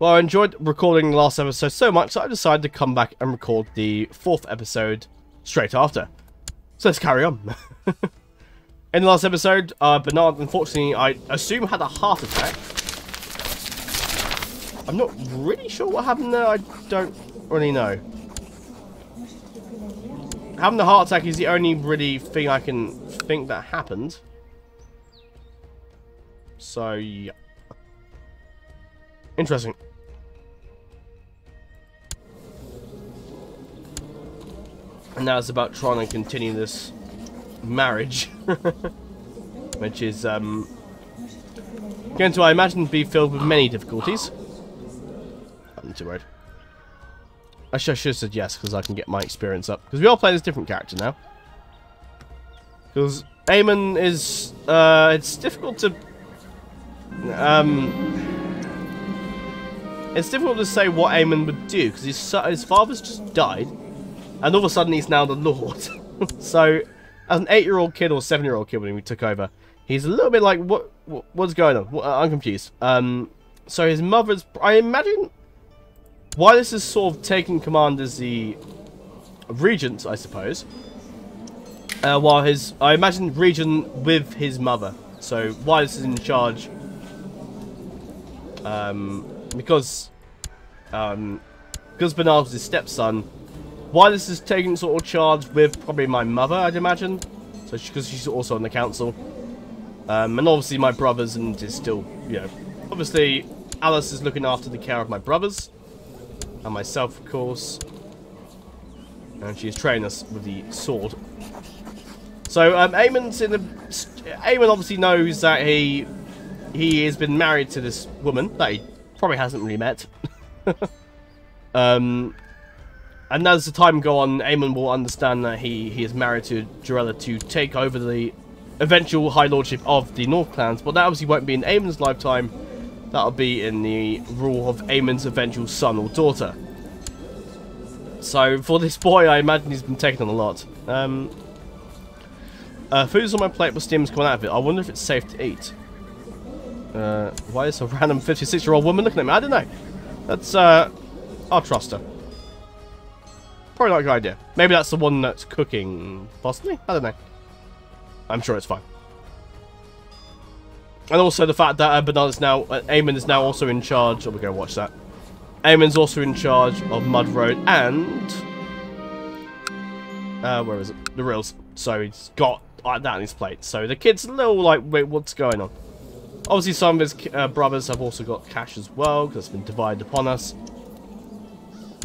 Well, I enjoyed recording the last episode so much that I decided to come back and record the fourth episode straight after. So let's carry on. In the last episode, uh, Bernard, unfortunately, I assume had a heart attack. I'm not really sure what happened there. I don't really know. Having the heart attack is the only really thing I can think that happened. So, yeah. Interesting. And now it's about trying to continue this marriage. Which is, um, going to, I imagine, be filled with many difficulties. I'm too worried. I should have said yes, because I can get my experience up. Because we all play this different character now. Because Aemon is, uh, it's difficult to, um, it's difficult to say what Aemon would do, because his, his father's just died, and all of a sudden he's now the Lord. so, as an eight-year-old kid or seven-year-old kid when we took over, he's a little bit like, what, what what's going on? What, I'm confused. Um, so his mother's, I imagine, why this is sort of taking command as the regent, I suppose. Uh, while his, I imagine regent with his mother. So why this is in charge. Um, because, um, because Bernard was his stepson. This is taking sort of charge with probably my mother, I'd imagine. So because she's also on the council. Um, and obviously my brothers and is still, you know, obviously Alice is looking after the care of my brothers. And myself, of course. And she's training us with the sword. So, um, in the... Aemon obviously knows that he... He has been married to this woman that he probably hasn't really met. um, and as the time go on, Aemon will understand that he, he is married to Jarella to take over the eventual High Lordship of the North Clans. But that obviously won't be in Aemon's lifetime. That'll be in the rule of Aemon's eventual son or daughter. So, for this boy, I imagine he's been taken on a lot. Um, uh, food is on my plate, but steam's coming out of it. I wonder if it's safe to eat. Uh, why is a random 56-year-old woman looking at me? I don't know. That's, uh, I'll trust her. Probably not a good idea. Maybe that's the one that's cooking, possibly? I don't know. I'm sure it's fine. And also the fact that uh, is now, uh, Aemon is now also in charge. Oh, we're going to watch that. Aemon's also in charge of Mud Road and... Uh, where is it? The Rills. So he's got like that on his plate. So the kid's a little like, wait, what's going on? Obviously some of his uh, brothers have also got cash as well, because it's been divided upon us.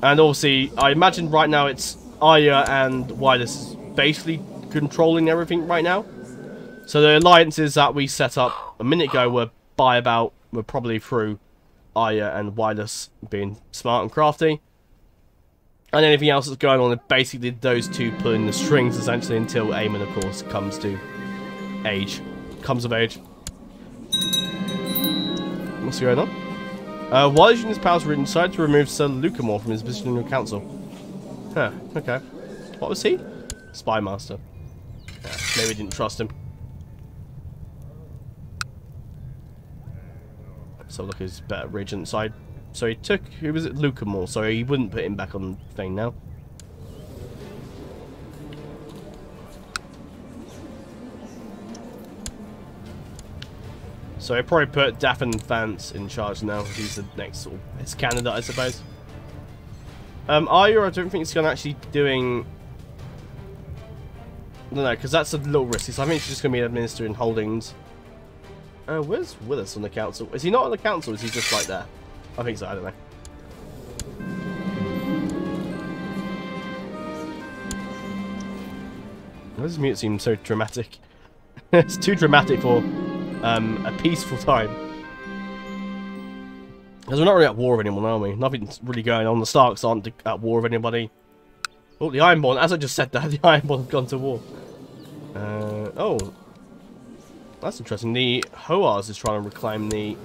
And obviously, I imagine right now it's Arya and Wireless basically controlling everything right now. So the alliances that we set up a minute ago were by about, were probably through Arya and Wireless being smart and crafty. And anything else that's going on, basically those two pulling the strings essentially until Aemon, of course, comes to age. Comes of age. What's going on? Uh, while using his powers, Ridden decided to remove Sir Lucamore from his position in the council. Huh, okay. What was he? Spy master. Yeah, maybe didn't trust him. So look his better regent side. So he took, who was it, Lucamore, so he wouldn't put him back on the thing now. So I probably put Daffin Vance in charge now. He's the next sort of his candidate, I suppose. Um, Arya, I don't think he's going to actually doing... No, no, because that's a little risky. So I think she's just going to be administering holdings. Uh, where's Willis on the council? Is he not on the council? Is he just like there? I think so. I don't know. Why This mute seems so dramatic. it's too dramatic for um, a peaceful time. Because we're not really at war with anyone, are we? Nothing's really going on. The Starks aren't at war with anybody. Oh, the Ironborn. As I just said that, the Ironborn have gone to war. Uh, oh. That's interesting. The Hoares is trying to reclaim the...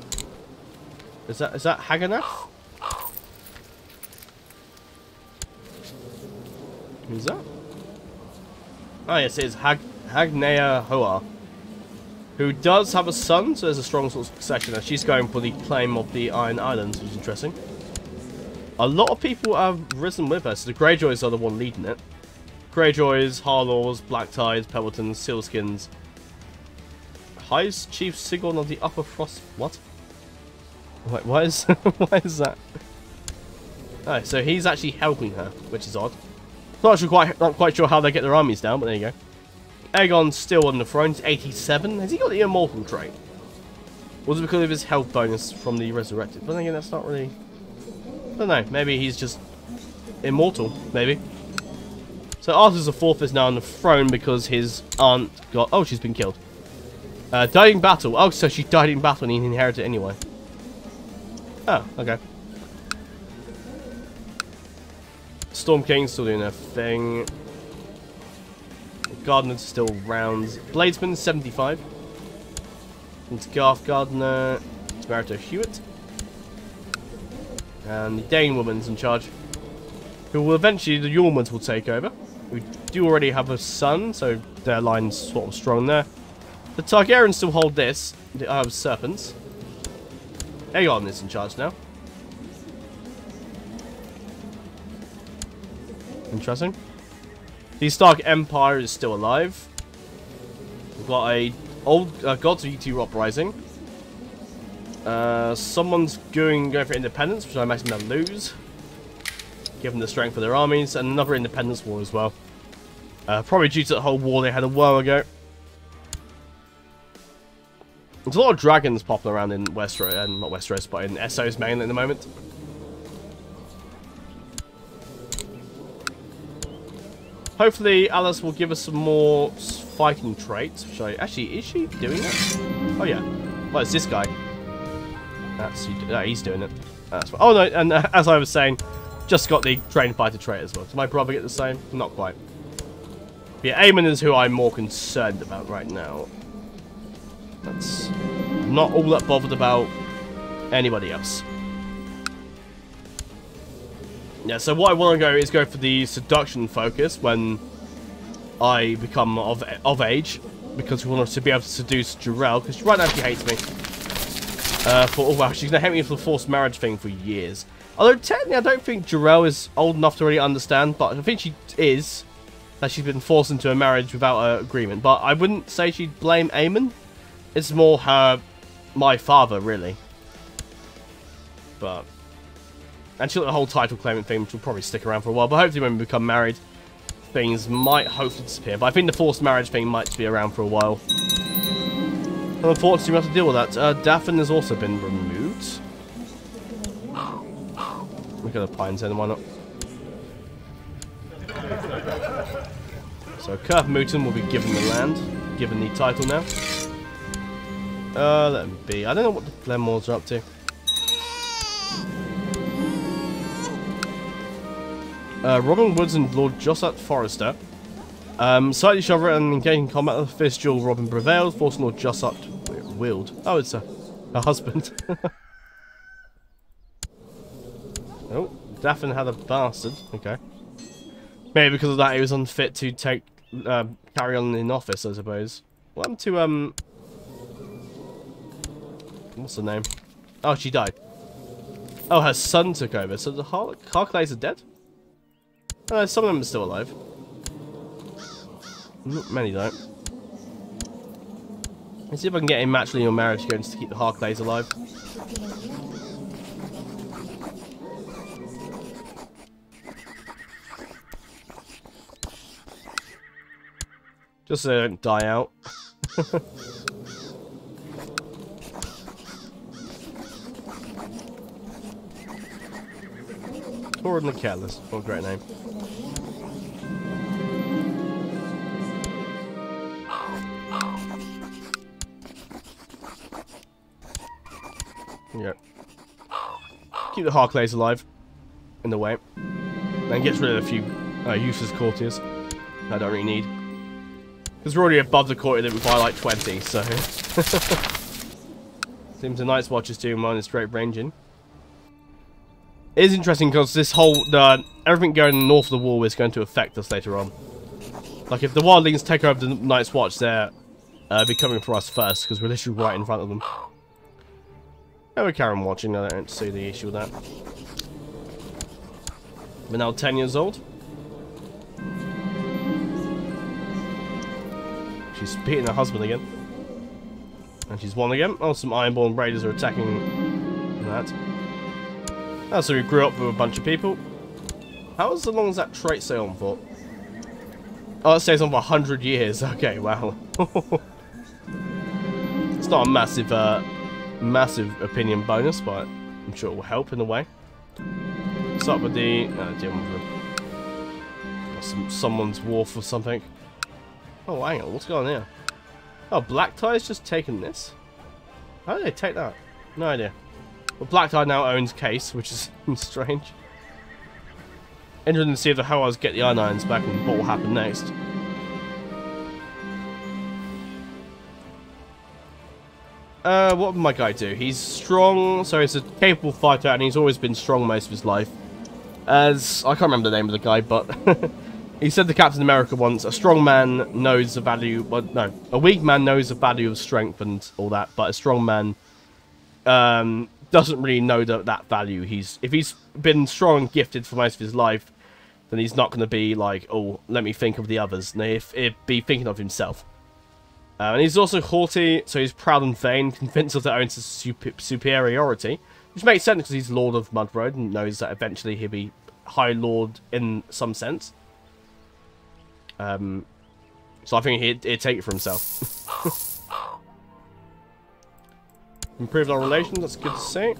Is that is that Haganath? Who's that? Oh yes, it is Hag Hagnea Hoare. Who does have a son, so there's a strong sort of succession. And she's going for the claim of the Iron Islands, which is interesting. A lot of people have risen with her, so the Greyjoys are the one leading it. Greyjoys, Harlaws, Blacktydes, Pebbletons, Sealskins. Highest Chief Sigurd of the Upper Frost... What? Wait, why is, why is that? Oh, so he's actually helping her, which is odd. Not actually quite, not quite sure how they get their armies down, but there you go. Aegon's still on the throne. He's 87. Has he got the immortal trait? Was it because of his health bonus from the resurrected? But again, that's not really... I don't know. Maybe he's just immortal. Maybe. So Arthur's the fourth is now on the throne because his aunt got... Oh, she's been killed. Uh, died in battle. Oh, so she died in battle and he inherited it anyway. Oh, okay. Storm King's still doing their thing. Gardener's still rounds. Bladesman, 75. It's Garth Gardener. It's Marito Hewitt. And the Dane woman's in charge. Who will eventually, the Yormans will take over. We do already have a son, so their line's sort of strong there. The Targaryens still hold this. The Eye of Serpents. Aegon is in charge now. Interesting. The Stark Empire is still alive. We've got a old uh, Gods of YouTube Uprising. Uh, someone's going, going for independence, which I imagine they'll lose. Given the strength of their armies. And another independence war as well. Uh, probably due to the whole war they had a while ago. There's a lot of dragons popping around in Westeros, and not Westeros, but in Essos mainly at the moment. Hopefully Alice will give us some more fighting traits. Which I, actually, is she doing that? Oh yeah. Well, it's this guy. That's uh, he's doing it. That's oh no, and uh, as I was saying, just got the trained fighter trait as well. Does my brother get the same? Not quite. But yeah, Aemon is who I'm more concerned about right now. That's not all that bothered about anybody else. Yeah, so what I want to go is go for the seduction focus when I become of of age, because we want to be able to seduce Jarell, because right now she hates me. Uh, for oh wow, she's gonna hate me for the forced marriage thing for years. Although technically, I don't think Jarell is old enough to really understand, but I think she is. That she's been forced into a marriage without her agreement. But I wouldn't say she'd blame Aemon. It's more her, my father, really. But and she'll the whole title claiming thing, which will probably stick around for a while. But hopefully, when we become married, things might hopefully disappear. But I think the forced marriage thing might be around for a while. And unfortunately, we have to deal with that. Uh, Daphne has also been removed. Look at the pines then, why not? So Curth Mooton will be given the land, given the title now. Uh, let him be. I don't know what the Glenmores are up to. Uh, Robin Woods and Lord Jossat Forrester. Um, slightly other and engaging combat. The first duel, Robin prevailed, forcing Lord Jossat wield. Oh, it's a, a husband. oh, Daphne had a bastard. Okay. Maybe because of that he was unfit to take uh, carry on in office, I suppose. What happened to, um... What's her name? Oh, she died. Oh, her son took over. So the Har Harclays are dead? Uh, some of them are still alive. Not Many don't. Let's see if I can get a matchly or marriage going to keep the Harclays alive. Just so they don't die out. The Catalyst. What a great name. Yep. Keep the Harclays alive. In the way. Then gets rid of a few uh, useless courtiers. I don't really need. Because we're already above the courtier that we buy like 20, so... Seems the Night's Watch is doing mine straight ranging. It is interesting because this whole... Everything going north of the wall is going to affect us later on. Like if the Wildlings take over the Night's Watch, their uh, be coming for us first, because we're literally right in front of them. Yeah, we carry on watching, I don't see the issue with that. We're now 10 years old. She's beating her husband again. And she's won again. Oh, some Ironborn Raiders are attacking that. Oh, so we grew up with a bunch of people. How long as that trait stay on for? Oh, it stays on for 100 years. Okay, wow. it's not a massive, uh, massive opinion bonus, but I'm sure it will help in a way. What's up with the... Uh, some, someone's wharf or something. Oh, hang on. What's going on here? Oh, Blacktyde's just taken this? How did they take that? No idea. Blacktyde now owns Case, which is strange. Interesting to see if the Hellas get the Iron Irons back and what will happen next. Uh, what would my guy do? He's strong, so he's a capable fighter, and he's always been strong most of his life. As, I can't remember the name of the guy, but he said to Captain America once, a strong man knows the value, well, no, a weak man knows the value of strength and all that, but a strong man um, doesn't really know that, that value. He's If he's been strong and gifted for most of his life, then he's not going to be like, oh, let me think of the others. No, if, if be thinking of himself. Uh, and he's also haughty, so he's proud and vain, convinced of their own super superiority. Which makes sense because he's Lord of Mudroad and knows that eventually he'll be High Lord in some sense. Um, so I think he'd, he'd take it for himself. Improved our relations, that's good to see.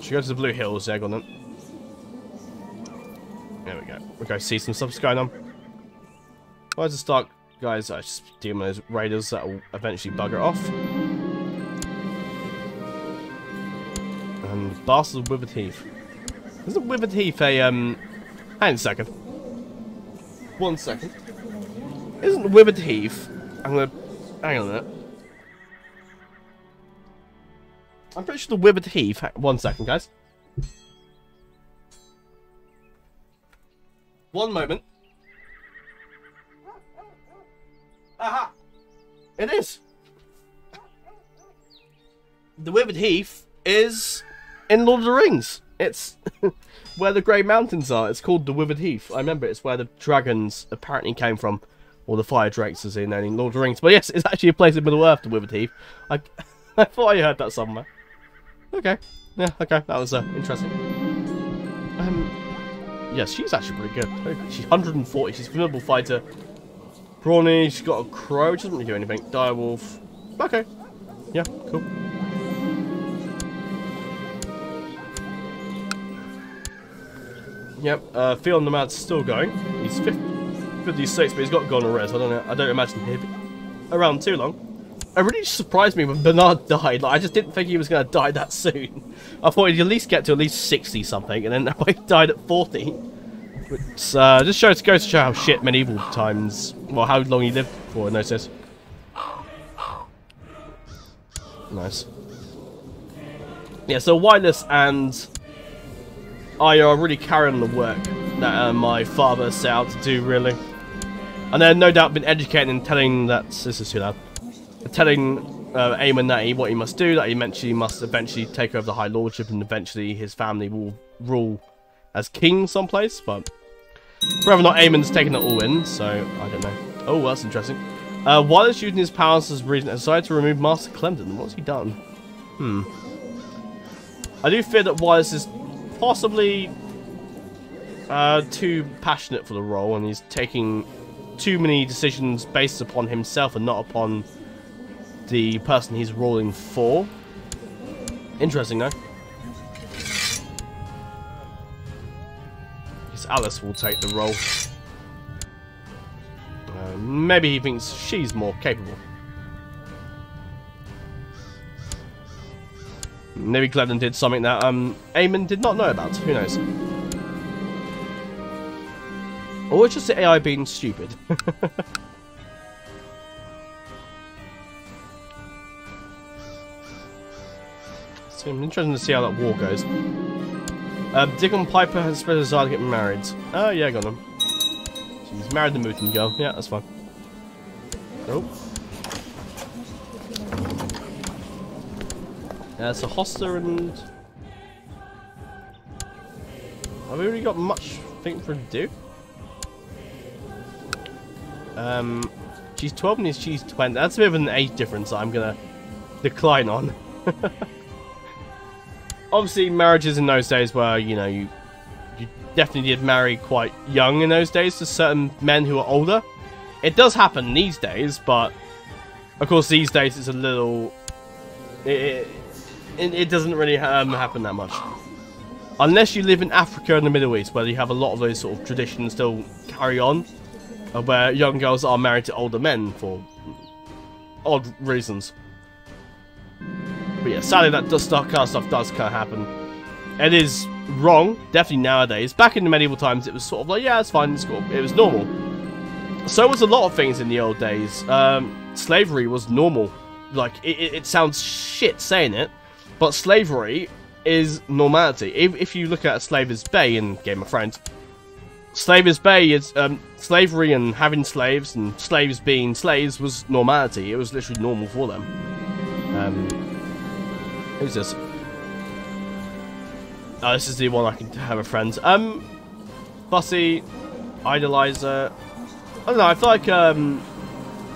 Should go to the Blue Hills, go on then. There we go. Go see some stuff going on. Why does the start guys I just deal with those raiders that will eventually bugger off. And Bastard Withered Heath. Isn't Withered Heath a, um... Hang a second. One second. Isn't Withered Heath... I'm gonna... Hang on a minute. I'm pretty sure the Withered Heath... One second, guys. One moment. Aha! It is. The Withered Heath is in Lord of the Rings. It's where the Grey Mountains are. It's called the Withered Heath. I remember it's where the dragons apparently came from. Or the fire drakes as in, in Lord of the Rings. But yes, it's actually a place in Middle Earth, the Withered Heath. I, I thought I heard that somewhere. Okay. Yeah, okay. That was uh, interesting. Um, yes, she's actually pretty good. She's 140. She's a formidable fighter. Brawny, she's got a crow, which doesn't really do anything. Direwolf. Okay. Yeah, cool. Yep, uh, Theo Nomad's still going. He's 50, 56, but he's got Gone Res. I don't know. I don't imagine he'll be around too long. It really surprised me when Bernard died. Like, I just didn't think he was going to die that soon. I thought he'd at least get to at least 60 something, and then that he died at 40. Which uh, just shows goes to show how shit medieval times, well, how long he lived for. No says. Nice. Yeah, so Wireless and I are really carrying on the work that uh, my father set out to do, really. And they're no doubt been educating and telling that this is too loud. Telling uh, Aemon that he what he must do, that he eventually must eventually take over the High Lordship, and eventually his family will rule as king someplace. But whether or not Aemon's taking it all in, so I don't know. Oh, that's interesting. Uh, while he's using his powers as regent, decided to remove Master Clemson. What's he done? Hmm. I do fear that Wallace is possibly uh, too passionate for the role, and he's taking too many decisions based upon himself and not upon the person he's ruling for. Interesting, though. Alice will take the role. Uh, maybe he thinks she's more capable. Maybe Glennon did something that um, Aemon did not know about. Who knows? Or it's just the AI being stupid. so I'm interested to see how that war goes. Uh, Dickon Piper has spread desire to get married. Oh, yeah, I got him. He's married the Mooton girl. Yeah, that's fine. Oh. Uh, so Hoster and... Have we got much thing for do? Um, she's 12 and she's 20. That's a bit of an age difference I'm going to decline on. Obviously, marriages in those days were, you know, you, you definitely did marry quite young in those days to certain men who are older. It does happen these days, but of course these days it's a little... It, it, it doesn't really um, happen that much. Unless you live in Africa and the Middle East, where you have a lot of those sort of traditions still carry on, uh, where young girls are married to older men for odd reasons. But yeah, sadly that does, of stuff does kind of happen. It is wrong, definitely nowadays. Back in the medieval times, it was sort of like, yeah, it's fine, it's cool. It was normal. So was a lot of things in the old days. Um, slavery was normal. Like, it, it, sounds shit saying it, but slavery is normality. If, if you look at Slaver's Bay in Game of Thrones, Slaver's Bay is um, slavery and having slaves and slaves being slaves was normality. It was literally normal for them. Um, who's this? Oh, this is the one I can have a friend. Um, Fussy, Idolizer. I don't know. I feel like um,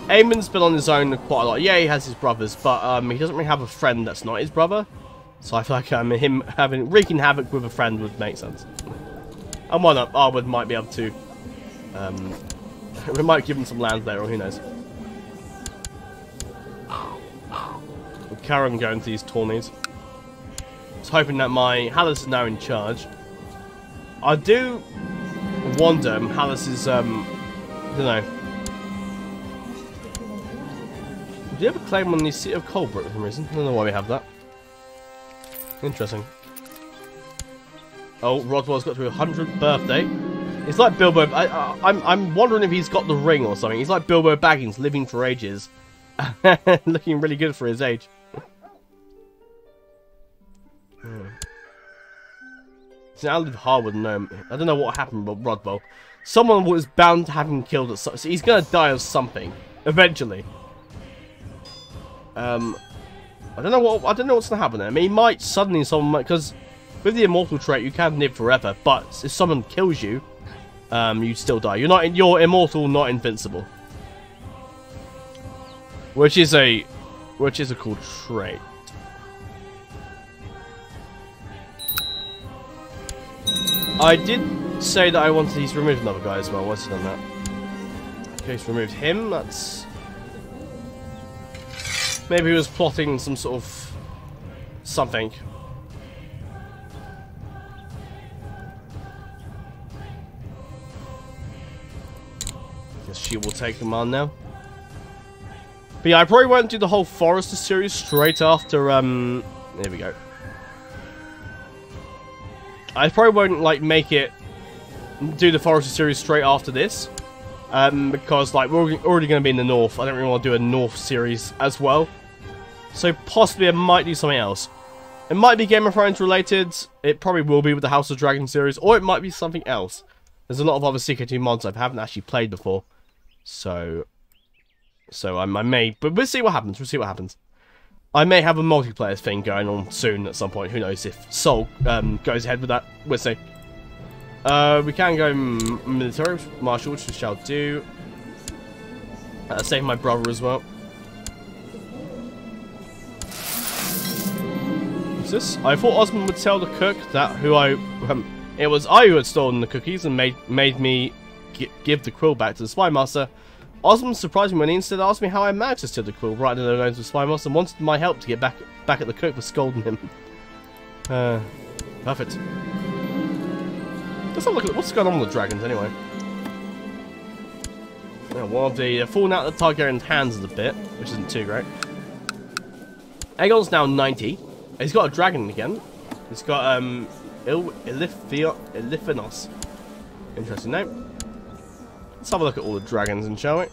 Aemon's been on his own quite a lot. Yeah, he has his brothers, but um, he doesn't really have a friend that's not his brother. So I feel like um, him having wreaking havoc with a friend would make sense. And why not? Arwood might be able to. Um, we might give him some land there, or who knows. Karen going to these tourneys. Was hoping that my Hallis is now in charge. I do wonder Hallis is, um, I don't know. Do you have a claim on the City of Colbert for some reason? I don't know why we have that. Interesting. Oh, Rodwell's got to a 100th birthday. It's like Bilbo... I, I'm, I'm wondering if he's got the ring or something. He's like Bilbo Baggins, living for ages. Looking really good for his age. I live Harwood no, I don't know what happened with Rodwell. Someone was bound to have him killed at some... So he's going to die of something. Eventually. Um, I don't know what... I don't know what's going to happen there. I mean, he might suddenly... Someone might Because with the immortal trait, you can live forever, but if someone kills you, um, you still die. You're not. You're immortal, not invincible. Which is a, which is a cool trait. I did say that I wanted to remove another guy as well. What's he done that? Okay, he's removed him. That's maybe he was plotting some sort of something. Guess she will take them on now. But yeah, I probably won't do the whole Forester series straight after, um... There we go. I probably won't, like, make it... Do the Forester series straight after this. Um, because, like, we're already going to be in the north. I don't really want to do a north series as well. So possibly I might do something else. It might be Game of Thrones related. It probably will be with the House of Dragon series. Or it might be something else. There's a lot of other Secret mods I haven't actually played before. So, so I, I may, but we'll see what happens. We'll see what happens. I may have a multiplayer thing going on soon at some point. Who knows if Soul um, goes ahead with that. We'll see. Uh, we can go military martial, which we shall do. Uh, save my brother as well. What's this? I thought Osmond would tell the cook that who I um, it was I who had stolen the cookies and made made me give the quill back to the Spy Master. Osmond surprised me when he instead asked me how I managed to steal the quill right in the nose of the Spy Master and wanted my help to get back back at the cook for scolding him. Uh, perfect. Let's have a look at what's going on with the dragons anyway. Yeah, well, the uh, falling out of the Targaryen's hands a bit, which isn't too great. Aegon's now 90. He's got a dragon again. He's got um, Il Ilithanos. Interesting name. Let's have a look at all the dragons and shall we?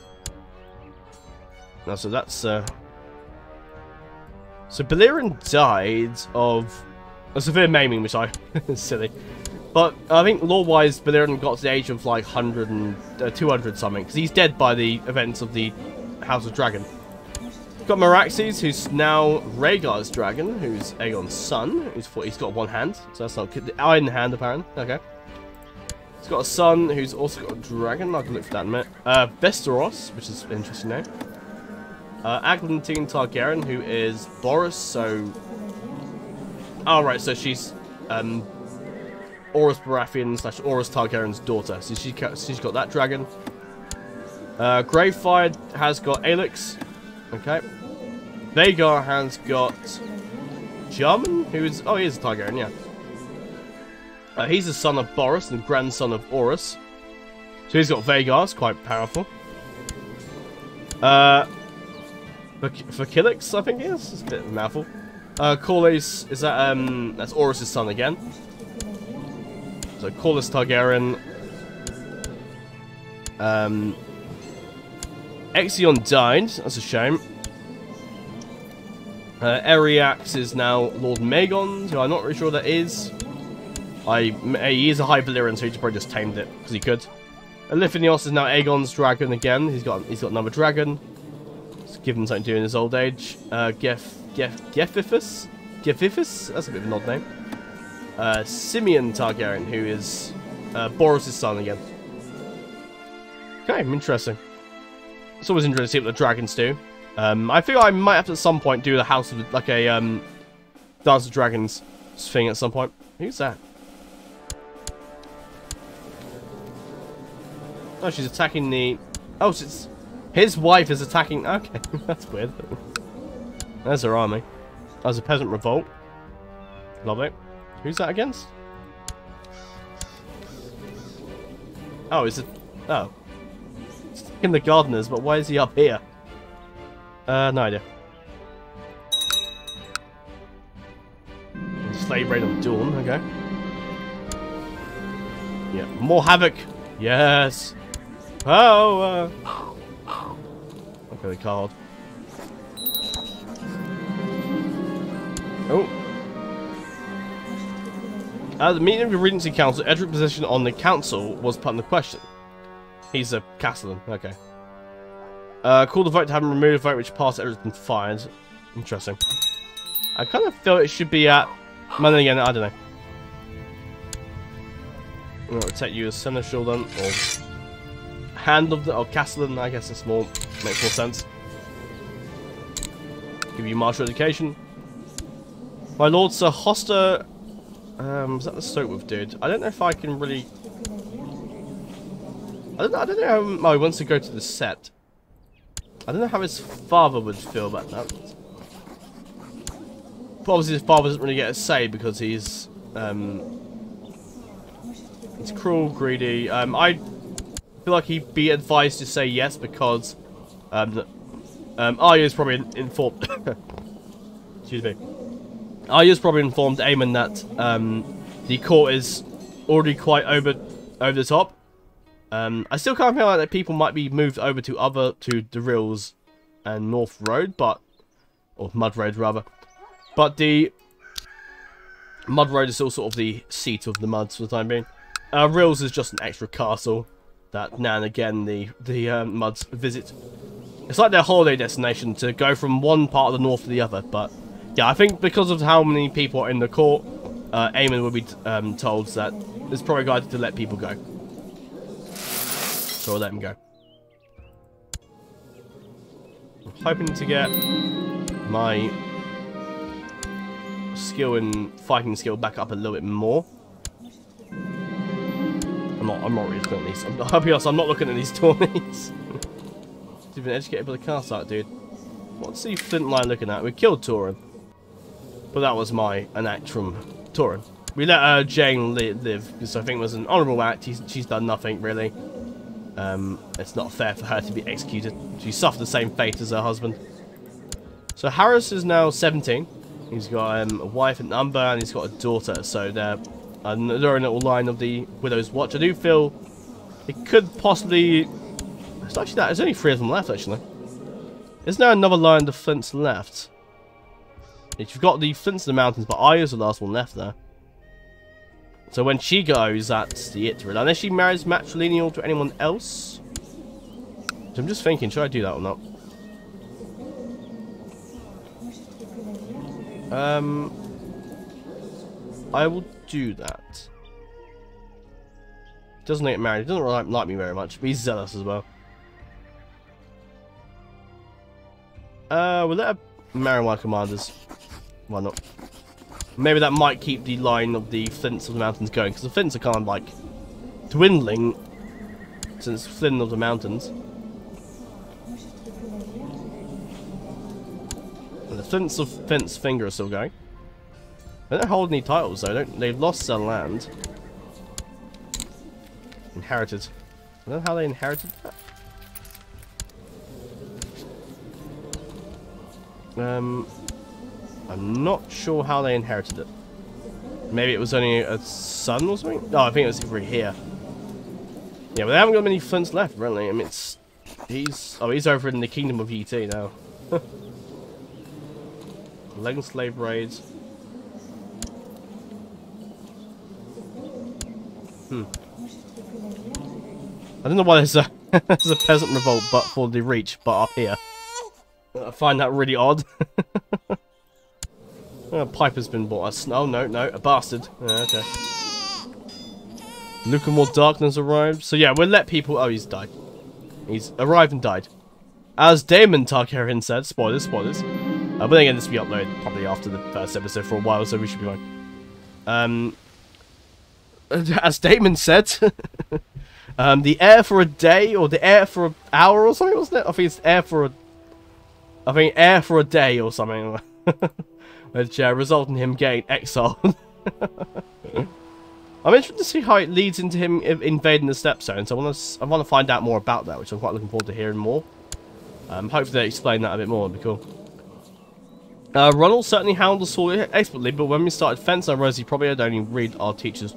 Now, so that's, uh... So Balerion died of a severe maiming, which I... silly. But I think lore-wise, Balerion got to the age of like 100 and... Uh, 200 something, because he's dead by the events of the House of Dragon. Got Meraxes, who's now Rhaegar's dragon, who's Aegon's son, he's got one hand, so that's not good. The iron hand, apparently. Okay. He's got a son who's also got a dragon. I can look for that in a minute. Uh, Westeros, which is interesting name. Uh, Eglantine Targaryen, who is Boros, so... Oh, right, so she's um, Orys Baratheon slash Orys Targaryen's daughter. So she, she's got that dragon. Uh, Gravefire has got Aelix. Okay. Vhagar has got Jarman, who is... Oh, he is a Targaryen, yeah. Uh, he's the son of Boros and grandson of Orys. So he's got Vhagar, it's quite powerful. Uh, for, for Killix, I think he is. It's a bit of a mouthful. Uh, Corlys, is that, um, that's Orys' son again. So Corlys Targaryen. Um, Exion died, that's a shame. Uh, Eriax is now Lord Maeggon, who I'm not really sure that is. I, he is a High Valyrian, so he probably just tamed it, because he could. Elithinios is now Aegon's dragon again. He's got he's got another dragon. Let's give him something to do in his old age. Uh, Gef, Gef, Gefifus? Gefifus? That's a bit of an odd name. Uh, Simeon Targaryen, who is uh, Boros' son again. Okay, interesting. It's always interesting to see what the dragons do. Um, I feel I might have to at some point do the House of, like a, um, Dance of Dragons thing at some point. Who's that? Oh, she's attacking the... Oh, it's... His wife is attacking... Okay, that's weird. There's her army. There's a peasant revolt. Love it. Who's that against? Oh, is it... Oh. It's in the gardeners, but why is he up here? Uh, no idea. Slave raid on Dawn, okay. Yeah, more havoc. Yes. Power. Okay, card. Oh. At the meeting of the Regency Council, Edric's position on the council was put in the question. He's a Castellan, okay. Uh, call the vote to have him remove the vote which passed Edric's been fired. Interesting. I kind of feel it should be at... But then again, I don't know. Gonna take you as Seneschal then, or Hand of the or Castellan, I guess it's more makes more sense. Give you martial education. My lord Sir Hoster um is that the Stokeworth dude? I don't know if I can really I don't I don't know how oh, he wants to go to the set. I don't know how his father would feel about that. But obviously his father doesn't really get a say because he's um He's cruel, greedy. Um, I feel like he'd be advised to say yes because um, um, Arya's probably informed. excuse me. Arya's probably informed Aemon that um, the court is already quite over over the top. Um, I still can't feel like that people might be moved over to other to the Rills and North Road, but or Mud Road rather. But the Mud Road is still sort of the seat of the Mudds for the time being. Uh, Rills is just an extra castle that now and again the the um, Mudds visit. It's like their holiday destination to go from one part of the north to the other. But yeah, I think because of how many people are in the court, uh, Aemon will be um, told that it's probably guided to let people go. So we'll let him go. I'm hoping to get my skill and fighting skill back up a little bit more. I'm not, I'm not really looking at these. I'm, I'll be honest, I'm not looking at these tourneys. You've been educated by the car site, dude. What's the flint line looking at? We killed Torrhen. But that was my an act from Torrhen. We let uh, Jeyne li live, because I think it was an honourable act. He's, she's done nothing, really. Um, it's not fair for her to be executed. She suffered the same fate as her husband. So Harris is now 17. He's got um, a wife and number, and he's got a daughter. So they're another little line of the Widow's Watch. I do feel it could possibly... It's actually that. There's only three of them left, actually. Isn't there another line of the Flints left? If you've got the Flints in the Mountains, but Arya's the last one left there. So when she goes, that's the it, really. Unless she marries matrilineal to anyone else. So I'm just thinking, should I do that or not? Um, I will do that. Doesn't get married. He doesn't really like me very much, but he's zealous as well. Uh, we'll let marry my commanders. Why not? Maybe that might keep the line of the flints of the mountains going, because the flints are kind of like dwindling since Flint of the Mountains. And the Flints of Flint's Finger are still going. They don't hold any titles though, don't they've lost their land. Inherited. I don't know how they inherited that. Um I'm not sure how they inherited it. Maybe it was only a son or something? No, I think it was over here. Yeah, but they haven't got many flints left, really. I mean, it's... He's... Oh, he's over in the Kingdom of ET now. Leg slave raids. Hmm. I don't know why there's a, there's a peasant revolt but for the reach, but up here. I find that really odd. a pipe has been bought. Oh, no, no, a bastard. Yeah, okay. Look more darkness arrived. So yeah, we'll let people... Oh, he's died. He's arrived and died. As Daemon Targaryen said, spoilers, spoilers. Uh, but again, this will be uploaded probably after the first episode for a while, so we should be fine. Um, as Daemon said, um, the air for a day, or the air for an hour or something, wasn't it? I think it's air for a... I think air for a day or something. Which uh, resulted in him getting exiled. I'm interested to see how it leads into him invading the Stepstones. I want to I want to find out more about that, which I'm quite looking forward to hearing more. Um, hopefully they explain that a bit more. It'd be cool. Uh, Ronald certainly handled the sword expertly, but when we started fencing, I he probably had only read our teacher's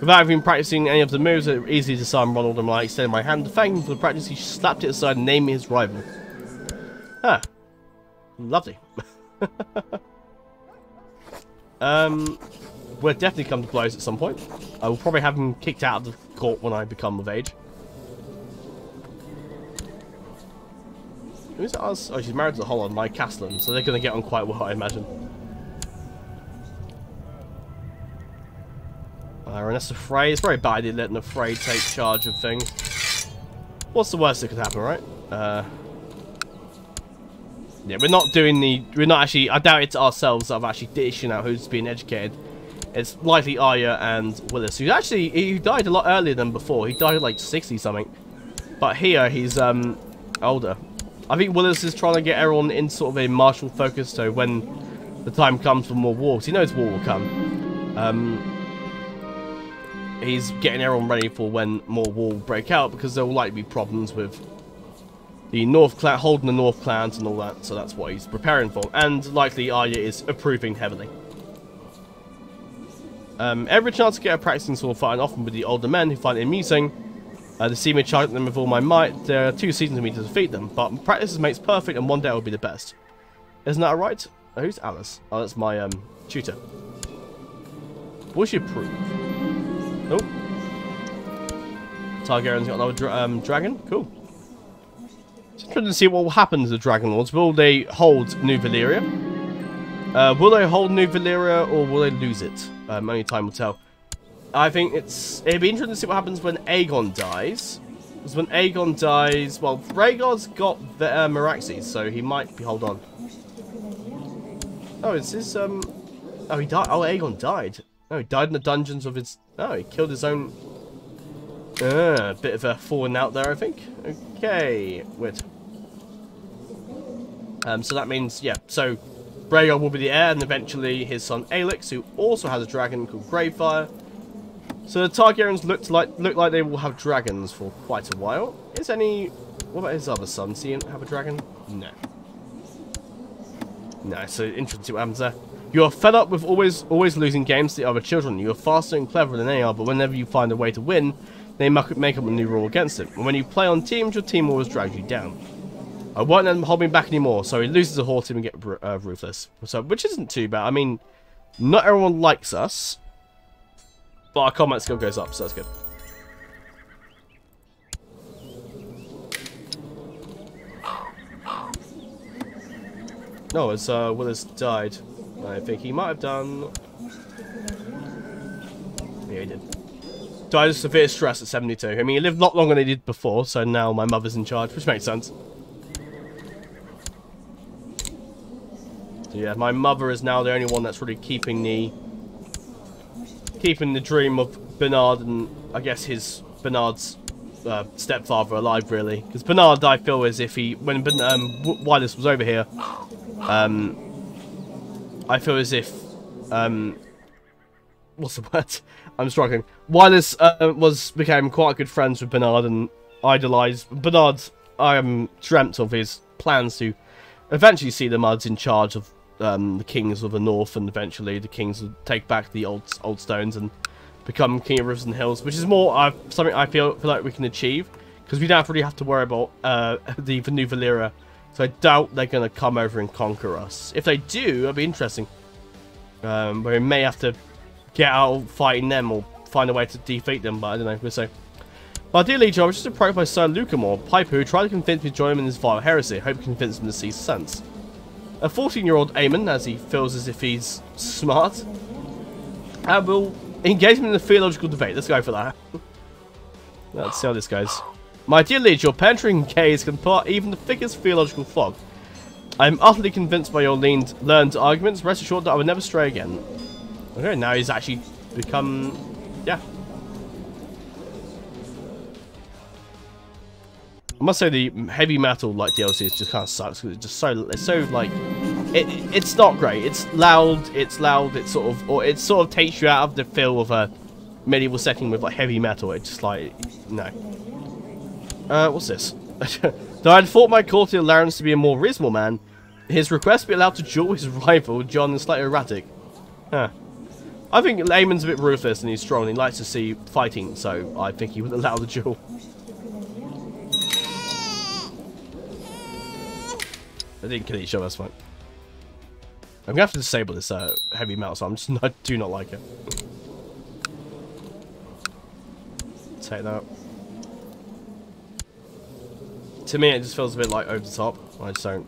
Without even practicing any of the moves, it was easy to Ronald and I extended my hand to thank him for the practice. He slapped it aside and named me his rival. Ah. Lovely. um, we'll definitely come to blows at some point. I will probably have him kicked out of the court when I become of age. Who's ours? Oh, she's married to Holland, my Castellan, so they're going to get on quite well, I imagine. Uh, Renessa Frey. It's very bad letting the Frey take charge of things. What's the worst that could happen, right? Uh, yeah, we're not doing the... We're not actually... I doubt it's ourselves that have actually dishing out who's being educated. It's likely Arya and Willis, who actually he died a lot earlier than before. He died like 60 something. But here he's um older. I think Willis is trying to get everyone in sort of a martial focus, so when the time comes for more wars, he knows war will come. Um, he's getting everyone ready for when more war will break out because there will likely be problems with the North Clan, holding the North clans and all that, so that's what he's preparing for. And likely Arya is approving heavily. Um, every chance to get a practicing sword fighting, often with the older men who find it amusing. Uh, to see me charge them with all my might, there are two seasons for me to defeat them, but practice makes perfect and one day I will be the best. Isn't that right? Oh, who's Alice? Oh, that's my um, tutor. What should prove? Oh. Targaryen's got another dra um, dragon? Cool. It's interesting to see what will happen to the Dragon Lords. Will they hold New Valyria? Uh, will they hold New Valyria or will they lose it? Um, only time will tell. I think it's it'd be interesting to see what happens when Aegon dies. Because when Aegon dies, well, Rhaegar's got the uh, Meraxes, so he might be. Hold on. Oh, is this um? Oh, he died. Oh, Aegon died. Oh, he died in the dungeons of his. Oh, he killed his own. Uh, bit of a falling out there, I think. Okay, weird. Um, so that means yeah. So Rhaegar will be the heir, and eventually his son Aelix, who also has a dragon called Gravefire. So the Targaryens look like look like they will have dragons for quite a while. Is any? What about his other son? Does he have a dragon? No. No. So interesting to see what happens there. You are fed up with always always losing games to the other children. You are faster and cleverer than they are, but whenever you find a way to win, they make up a new rule against it. And when you play on teams, your team always drags you down. I won't let him hold me back anymore, so he loses a whole team and get uh, ruthless. So, which isn't too bad. I mean, not everyone likes us, but our combat skill goes up, so that's good. No, as uh, Willis died. I think he might have done... Yeah, he did. Died of severe stress at 72. I mean, he lived a lot longer than he did before, so now my mother's in charge, which makes sense. So yeah, my mother is now the only one that's really keeping the... Keeping the dream of Bernard and, I guess, his... Bernard's uh, stepfather alive, really. Because Bernard, I feel as if he... When um, Wireless was over here, um, I feel as if... Um, what's the word? I'm struggling. Wireless uh, was became quite good friends with Bernard and idolized Bernard. I um, dreamt of his plans to eventually see the Mudds in charge of um, the kings of the north, and eventually the kings would take back the old old stones and become king of rivers and hills, which is more uh, something I feel feel like we can achieve because we don't really have to worry about uh, the Valyria. So I doubt they're going to come over and conquer us. If they do, it'll be interesting. Um, but we may have to get out fighting them or find a way to defeat them, but I don't know, we'll see. My dear Liege, I was just approached by Sir Lucamore, Piper, who tried to convince me to join him in his vile heresy. I hope to convince him to see sense. A 14-year-old Aemon, as he feels as if he's smart, and will engage him in the theological debate. Let's go for that. Let's see how this goes. My dear Liege, your penetrating gaze can part even the thickest theological fog. I am utterly convinced by your leaned, learned arguments. Rest assured that I will never stray again. Okay, now he's actually become... Yeah. I must say the heavy metal like DLC just kind of sucks because it's just so it's so like it it's not great. It's loud. It's loud. It's sort of or it sort of takes you out of the feel of a medieval setting with like heavy metal. It's just like no. Uh, what's this? Though I'd thought my courtier Lawrence to be a more reasonable man, his request to be allowed to duel his rival John is slightly erratic. Huh. I think Aemon's a bit ruthless and he's strong and he likes to see fighting, so I think he would allow the duel. They didn't kill each other, that's fine. I'm gonna have to disable this uh, heavy metal, so I'm just not, do not like it. Take that. To me, it just feels a bit like over the top. I just don't.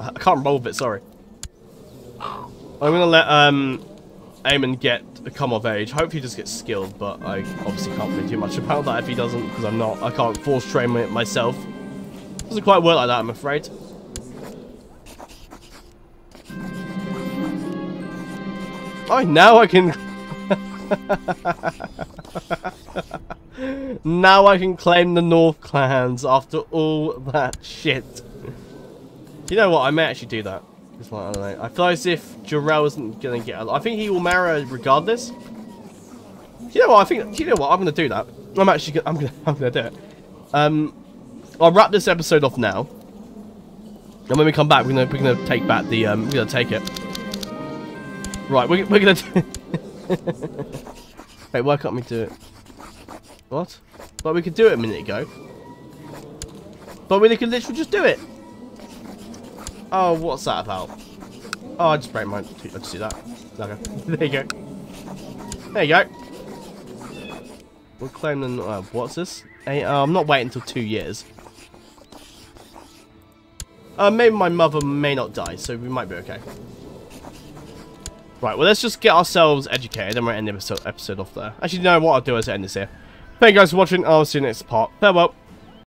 I can't roll with it. Sorry. I'm gonna let um Aemon get come of age. Hope he just gets skilled, but I obviously can't do too much about that if he doesn't, because I'm not. I can't force train it myself. Doesn't quite work like that, I'm afraid. Oh, now I can... now I can claim the North clans after all that shit. You know what? I may actually do that. Like, I, I feel as if Jarrell isn't gonna get. I think he will marry regardless. You know what? I think. You know what? I'm gonna do that. I'm actually. I'm gonna. I'm gonna do it. Um, I'll wrap this episode off now. And when we come back, we're gonna we're gonna take back the. Um, we're gonna take it. Right, we're we're gonna. Wait, why can't we do it? What? But we could do it a minute ago. But we could literally just do it. Oh, what's that about? Oh, I just break my... I just see that. Okay. there you go. There you go. We'll claim the... Uh, what's this? Hey, uh, I'm not waiting until two years. Uh, maybe my mother may not die, so we might be okay. Right, well, let's just get ourselves educated and we'll end the episode, episode off there. Actually, you know what I'll do is end this here. Thank you guys for watching. I'll see you next part. Farewell.